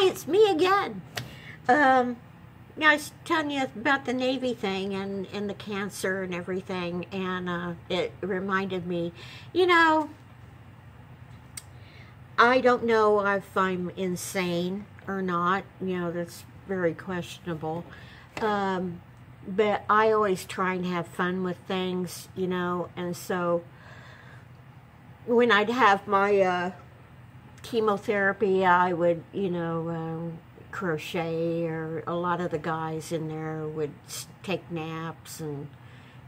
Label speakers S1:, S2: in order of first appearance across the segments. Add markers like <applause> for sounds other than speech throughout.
S1: Hi, it's me again. Um, now I was telling you about the Navy thing and, and the cancer and everything, and uh, it reminded me, you know, I don't know if I'm insane or not. You know, that's very questionable. Um, but I always try and have fun with things, you know, and so when I'd have my uh, chemotherapy, I would, you know, um, crochet, or a lot of the guys in there would take naps, and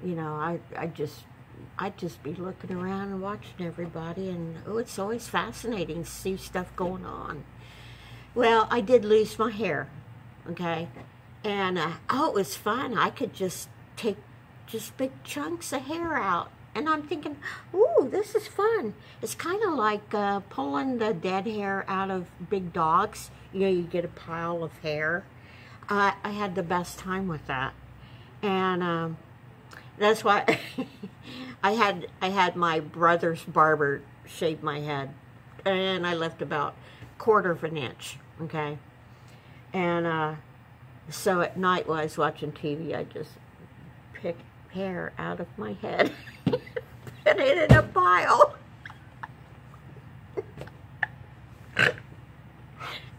S1: you know, I, I just, I'd just be looking around and watching everybody, and oh, it's always fascinating to see stuff going on. Well, I did lose my hair, okay, and uh, oh, it was fun. I could just take just big chunks of hair out and I'm thinking, ooh, this is fun. It's kind of like uh, pulling the dead hair out of big dogs. You know, you get a pile of hair. Uh, I had the best time with that. And um, that's why <laughs> I had I had my brother's barber shave my head. And I left about quarter of an inch, okay? And uh, so at night while I was watching TV, I just picked hair out of my head. <laughs> Put it in a pile.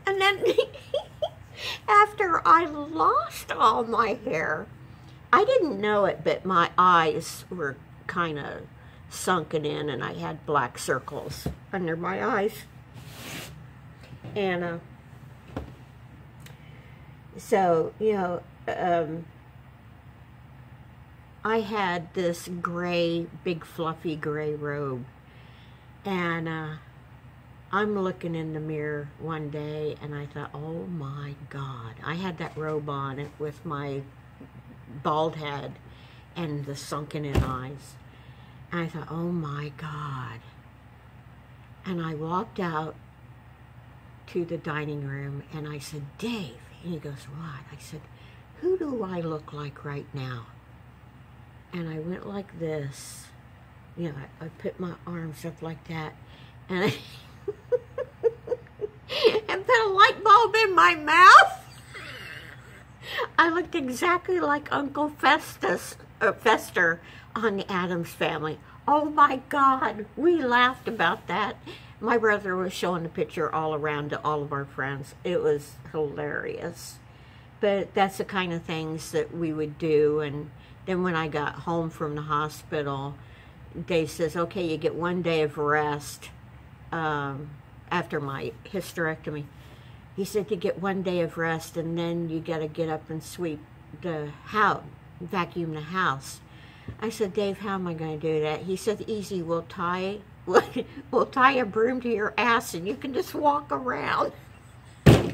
S1: and then <laughs> after I lost all my hair, I didn't know it, but my eyes were kind of sunken in and I had black circles under my eyes. And uh, so, you know, um, I had this gray, big fluffy gray robe. And uh, I'm looking in the mirror one day and I thought, oh my God. I had that robe on with my bald head and the sunken in eyes. And I thought, oh my God. And I walked out to the dining room and I said, Dave. And he goes, what? I said, who do I look like right now? And I went like this. You know, I, I put my arms up like that, and I <laughs> and put a light bulb in my mouth. <laughs> I looked exactly like Uncle Festus, or uh, Fester on the Addams Family. Oh my God, we laughed about that. My brother was showing the picture all around to all of our friends. It was hilarious. But that's the kind of things that we would do, and then when I got home from the hospital, Dave says, okay, you get one day of rest um, after my hysterectomy. He said you get one day of rest and then you got to get up and sweep the house, vacuum the house. I said, Dave, how am I going to do that? He said, easy, we'll tie, <laughs> we'll tie a broom to your ass and you can just walk around. <laughs> you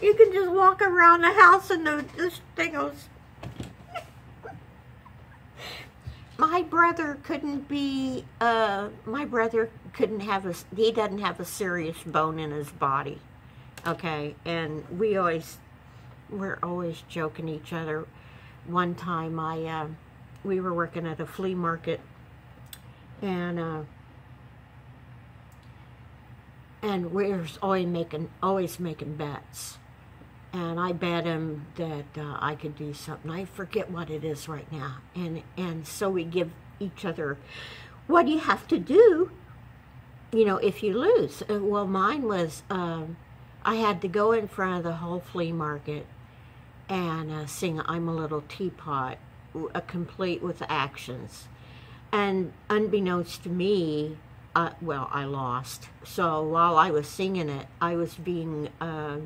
S1: can just walk around the house and the, this thing goes my brother couldn't be, uh, my brother couldn't have a, he doesn't have a serious bone in his body, okay? And we always, we're always joking each other. One time I, uh, we were working at a flea market and, uh, and we're always making, always making bets and I bet him that uh, I could do something. I forget what it is right now. And, and so we give each other, what do you have to do, you know, if you lose? Uh, well, mine was, um, I had to go in front of the whole flea market and uh, sing I'm a Little Teapot, a complete with actions. And unbeknownst to me, uh, well, I lost. So while I was singing it, I was being uh,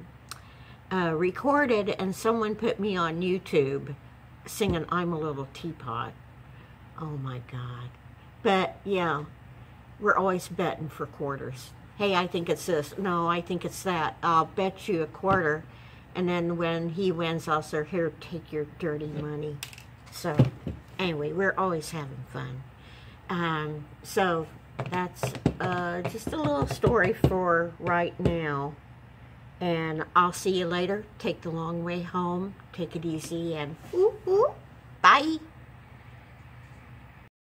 S1: uh, recorded and someone put me on YouTube singing I'm a Little Teapot. Oh my God. But yeah, we're always betting for quarters. Hey, I think it's this. No, I think it's that. I'll bet you a quarter. And then when he wins, I'll say, here, take your dirty money. So anyway, we're always having fun. Um, so that's uh, just a little story for right now. And I'll see you later. Take the long way home. Take it easy and ooh, ooh, bye.